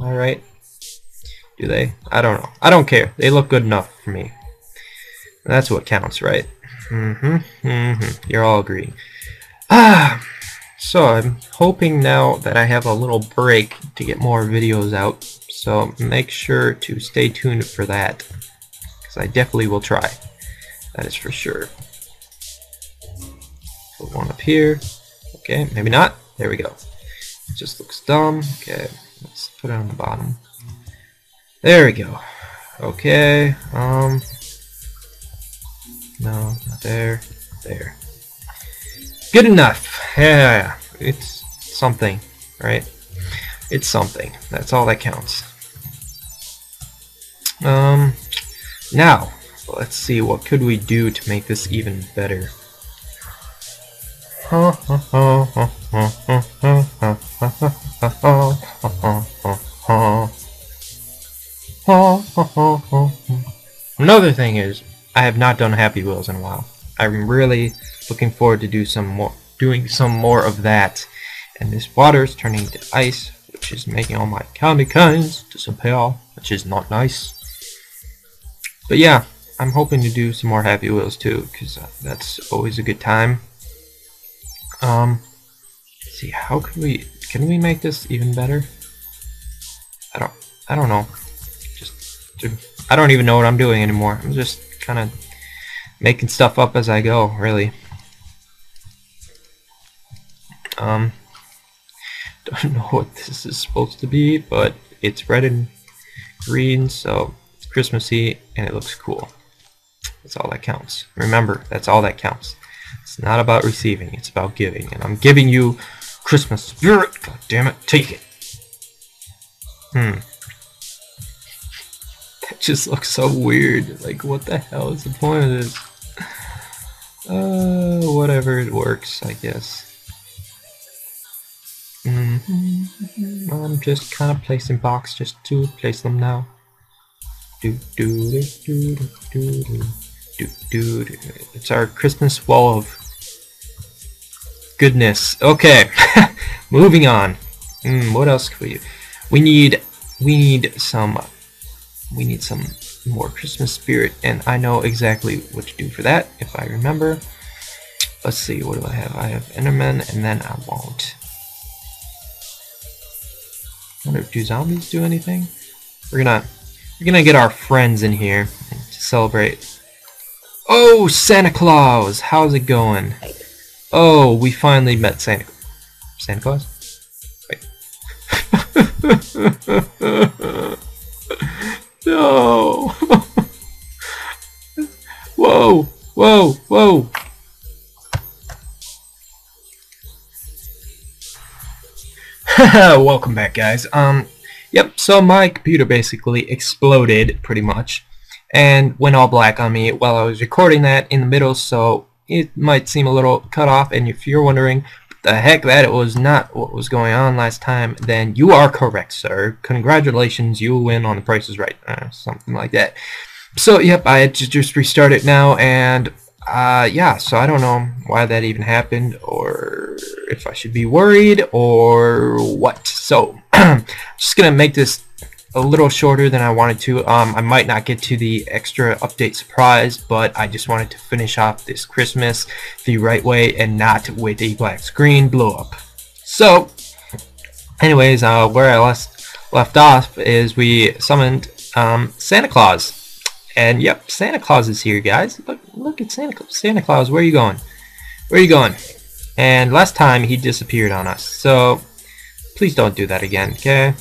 Alright. Do they? I don't know. I don't care. They look good enough for me. That's what counts, right? Mm-hmm. Mm-hmm. You're all agreeing. Ah! So, I'm hoping now that I have a little break to get more videos out. So, make sure to stay tuned for that. Because I definitely will try. That is for sure. Put one up here. Okay, maybe not. There we go. Just looks dumb. Okay, let's put it on the bottom. There we go. Okay, um... No, not there. There. Good enough. Yeah, it's something, right? It's something. That's all that counts. Um, now, let's see, what could we do to make this even better? Another thing is, I have not done Happy Wheels in a while. I'm really looking forward to do some more, doing some more of that. And this water is turning to ice, which is making all my candy canes disappear, which is not nice. But yeah, I'm hoping to do some more Happy Wheels too, because that's always a good time. Um, see, how can we, can we make this even better? I don't, I don't know. Just, I don't even know what I'm doing anymore. I'm just kind of making stuff up as I go, really. Um, don't know what this is supposed to be, but it's red and green, so it's Christmassy, and it looks cool. That's all that counts. Remember, that's all that counts. It's not about receiving, it's about giving, and I'm giving you Christmas spirit. God damn it, take it. Hmm. That just looks so weird. Like, what the hell is the point of this? Uh, whatever, it works, I guess. Mm -hmm. I'm just kind of placing box just to place them now. Do do do do do do do do. It's our Christmas wall of goodness. Okay, moving on. Mm, what else can we? Do? We need we need some we need some more Christmas spirit, and I know exactly what to do for that if I remember. Let's see, what do I have? I have Enderman, and then I won't. I wonder, do zombies do anything? We're gonna we're gonna get our friends in here to celebrate. Oh, Santa Claus! How's it going? Oh, we finally met Santa Santa Claus? Wait. no! whoa! Whoa! Whoa! Welcome back, guys. Um, yep, so my computer basically exploded, pretty much, and went all black on me while I was recording that in the middle, so it might seem a little cut off, and if you're wondering the heck that it was not what was going on last time, then you are correct, sir. Congratulations, you win on the prices right, uh, something like that. So, yep, I had to just restart it now, and uh, yeah, so I don't know why that even happened, or if I should be worried, or what. So, I'm just gonna make this a little shorter than I wanted to. Um, I might not get to the extra update surprise, but I just wanted to finish off this Christmas the right way and not with a black screen blow up. So, anyways, uh, where I left, left off is we summoned um, Santa Claus. And yep, Santa Claus is here, guys. Look, look at Santa Claus. Santa Claus, where are you going? Where are you going? And last time he disappeared on us. So please don't do that again, okay?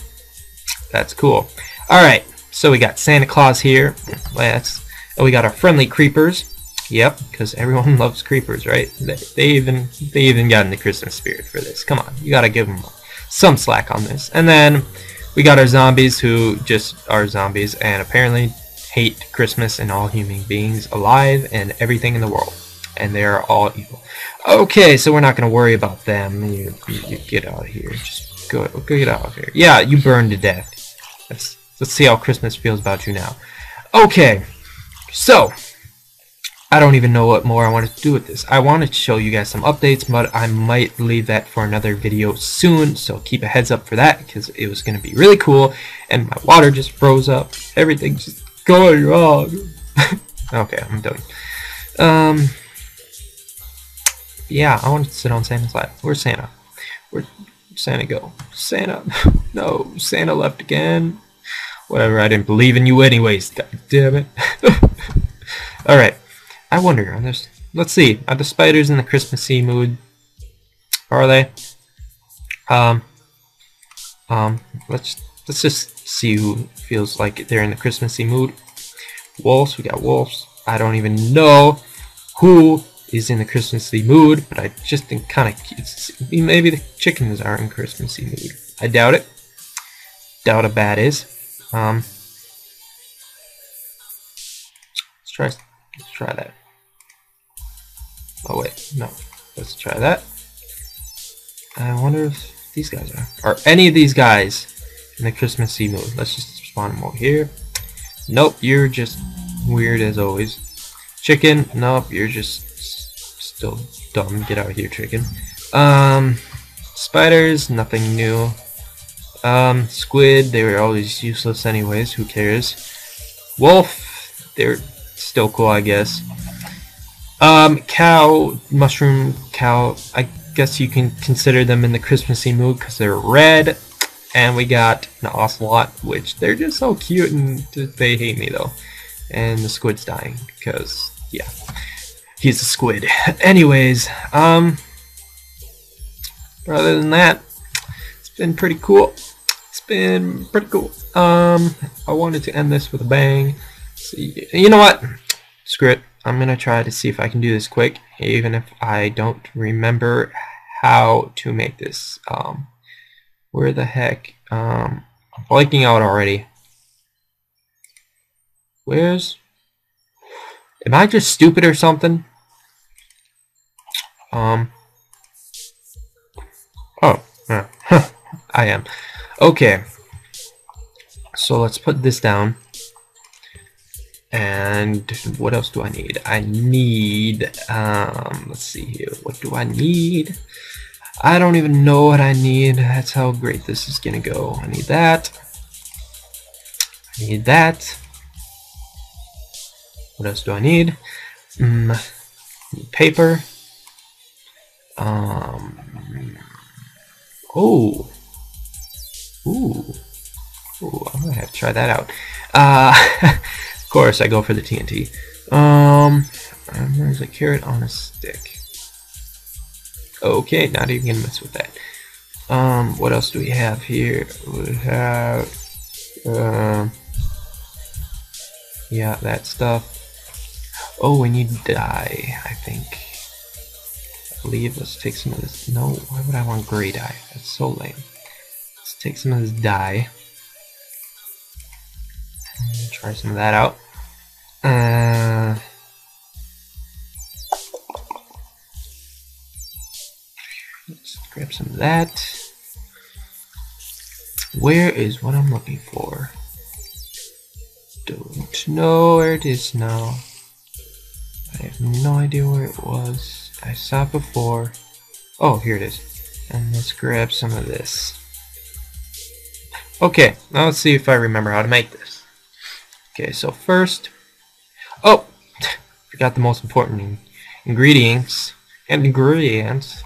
That's cool. Alright, so we got Santa Claus here. Let's, oh, we got our friendly creepers. Yep, because everyone loves creepers, right? They, they even they even got in the Christmas spirit for this. Come on, you gotta give them some slack on this. And then we got our zombies who just are zombies and apparently hate Christmas and all human beings alive and everything in the world. And they are all evil. Okay, so we're not to worry about them. You, you, you, get out of here. Just go, go get out of here. Yeah, you burn to death. Let's, let's see how Christmas feels about you now. Okay, so I don't even know what more I wanted to do with this. I wanted to show you guys some updates, but I might leave that for another video soon, so keep a heads up for that, because it was going to be really cool, and my water just froze up. Everything's just going wrong. okay, I'm done. Um, yeah, I wanted to sit on Santa's lap. Where's Santa? Where'd Santa go? Santa, no, Santa left again. Whatever, I didn't believe in you anyways. God damn it. Alright. I wonder, let's see, are the spiders in the Christmassy mood? Are they? Um, um, let's, let's just see who feels like they're in the Christmassy mood. Wolves, we got wolves. I don't even know who is in the Christmassy mood, but I just think kind of, maybe the chickens are in Christmassy mood. I doubt it. Doubt a bat is. Um, let's try, let's try that. Oh wait, no. Let's try that. I wonder if these guys are. Are any of these guys in the Christmassy mood? Let's just spawn them over here. Nope, you're just weird as always. Chicken, nope, you're just still dumb. Get out of here, chicken. Um, spiders, nothing new. Um, squid, they were always useless anyways, who cares. Wolf, they're still cool, I guess. Um, cow, mushroom cow, I guess you can consider them in the Christmassy mood because they're red. And we got an ocelot, which they're just so cute and they hate me though. And the squid's dying because, yeah, he's a squid. Anyways, um, other than that, it's been pretty cool. It's been pretty cool. Um, I wanted to end this with a bang. See, you know what? Screw it. I'm going to try to see if I can do this quick, even if I don't remember how to make this. Um, where the heck? Um, I'm blanking out already. Where's... Am I just stupid or something? Um... Oh, yeah. I am. Okay. So let's put this down. And what else do I need? I need, um, let's see here. What do I need? I don't even know what I need. That's how great this is gonna go. I need that. I need that. What else do I need? Mm, paper. Um. Oh. Ooh. Ooh. I'm gonna have to try that out. Uh. Of course, I go for the TNT. Um, there's a carrot on a stick. Okay, not even gonna mess with that. Um, what else do we have here? We have, um, yeah, that stuff. Oh, we you die, I think. I believe, let's take some of this. No, why would I want gray dye? That's so lame. Let's take some of this dye. Try some of that out. Uh, let's grab some of that. Where is what I'm looking for? Don't know where it is now. I have no idea where it was. I saw it before. Oh, here it is. And let's grab some of this. Okay, now let's see if I remember how to make this. Okay, so first, Oh, forgot the most important in ingredients and ingredients.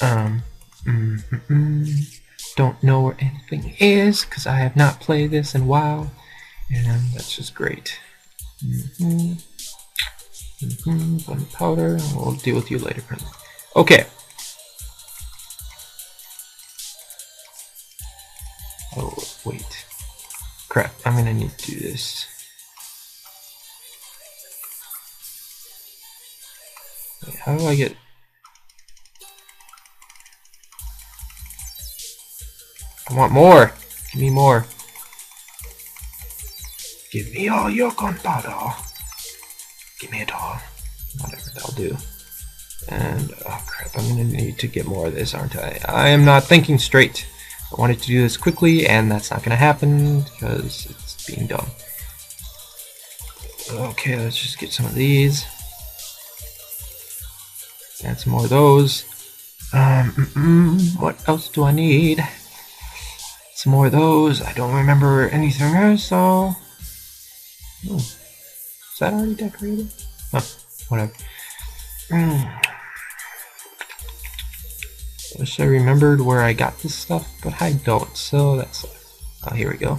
Um, mm, mm, mm, don't know where anything is because I have not played this in a while, and that's just great. Mm-hmm. Mm-hmm. Gunpowder. We'll deal with you later. Okay. Oh wait. Crap! I'm gonna need to do this. How do I get... I want more! Give me more. Give me all your gunpowder. Give me a all. Whatever, that'll do. And, oh crap, I'm gonna need to get more of this, aren't I? I am not thinking straight. I wanted to do this quickly, and that's not gonna happen, because it's being done. Okay, let's just get some of these. Add some more of those. Um, mm -mm, what else do I need? Some more of those. I don't remember anything else, so... Oh. That already decorated? Oh, whatever. Wish I remembered where I got this stuff, but I don't, so that's... Oh, here we go.